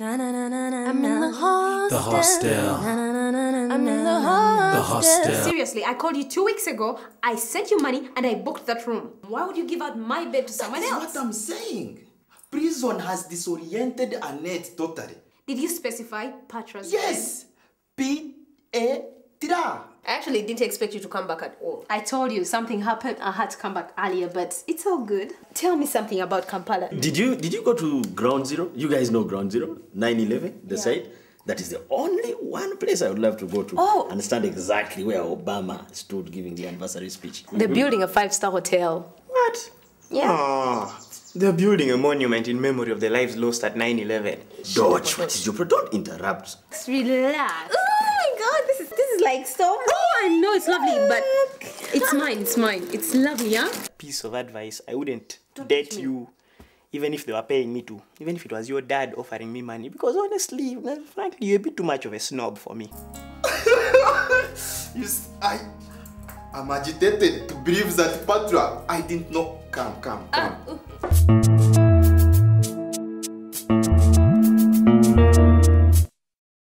I'm in the hostel. The hostel. I'm in the hostel. The hostel. Seriously, I called you two weeks ago. I sent you money and I booked that room. Why would you give out my bed to someone That's else? what I'm saying. Prison has disoriented Annette totally. Did you specify Patra's Yes. P A Tra. I actually didn't expect you to come back at all. I told you something happened. I had to come back earlier, but it's all good. Tell me something about Kampala. Did you did you go to Ground Zero? You guys know Ground Zero, 9/11, the site. That is the only one place I would love to go to. Oh. Understand exactly where Obama stood giving the anniversary speech. They're mm-hmm. building a five-star hotel. What? Yeah. Ah. Oh, they're building a monument in memory of the lives lost at 9 11. Odoch, what is your Don't interrupt. Relax. Oh my god, this is this is like so Oh, I know it's lovely, but it's mine. It's mine. It's lovely, yeah. Piece of advice I wouldn't date you even if they were paying me to, even if it was your dad offering me money. Because honestly, frankly, you're a bit too much of a snob for me. You s- I am agitated to believe that Patra. I didn't know. Come, come, come.